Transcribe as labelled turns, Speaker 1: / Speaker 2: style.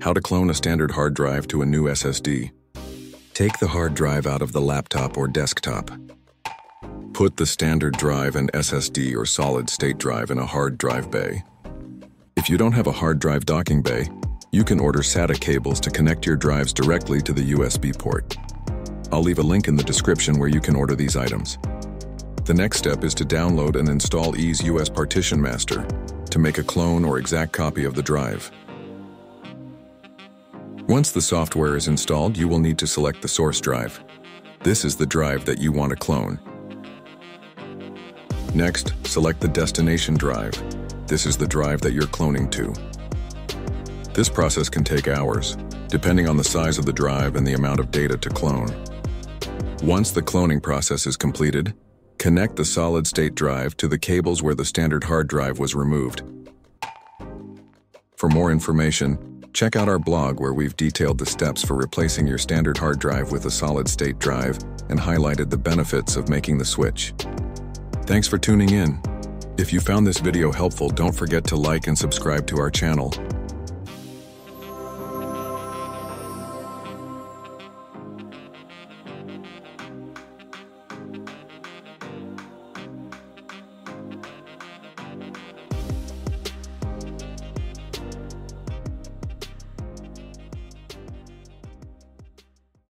Speaker 1: How to clone a standard hard drive to a new SSD. Take the hard drive out of the laptop or desktop. Put the standard drive and SSD or solid state drive in a hard drive bay. If you don't have a hard drive docking bay, you can order SATA cables to connect your drives directly to the USB port. I'll leave a link in the description where you can order these items. The next step is to download and install EaseUS Partition Master to make a clone or exact copy of the drive. Once the software is installed, you will need to select the source drive. This is the drive that you want to clone. Next, select the destination drive. This is the drive that you're cloning to. This process can take hours, depending on the size of the drive and the amount of data to clone. Once the cloning process is completed, connect the solid-state drive to the cables where the standard hard drive was removed. For more information, check out our blog where we've detailed the steps for replacing your standard hard drive with a solid-state drive and highlighted the benefits of making the switch. Thanks for tuning in. If you found this video helpful, don't forget to like and subscribe to our channel